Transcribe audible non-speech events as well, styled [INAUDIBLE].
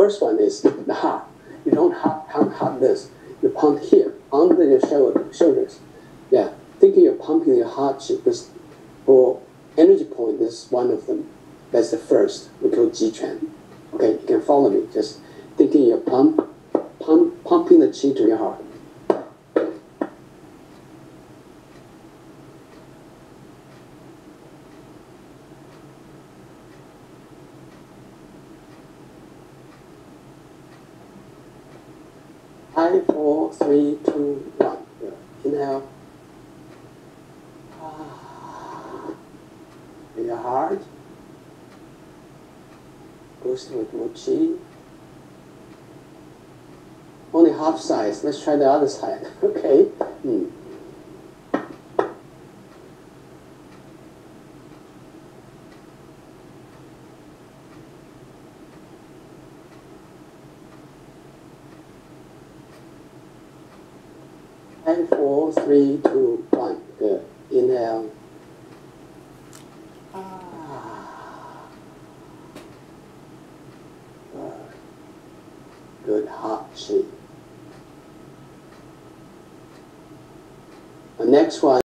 first one is the heart. You don't have, have, have this. You pump here, under your shoulder, shoulders. Yeah, thinking you're pumping your heart because for energy point, this is one of them. That's the first. We call Ji Quan. Okay, you can follow me. Just thinking you're pump, pump, pumping the chi to your heart. Five, four, three, two, one. Inhale. Ah. In your heart. Boost with more chi. Only half size. Let's try the other side. [LAUGHS] Okay. Hmm. Five, four, three, two, one. Good. Inhale. Ah. Good. Good heart shape. The next one.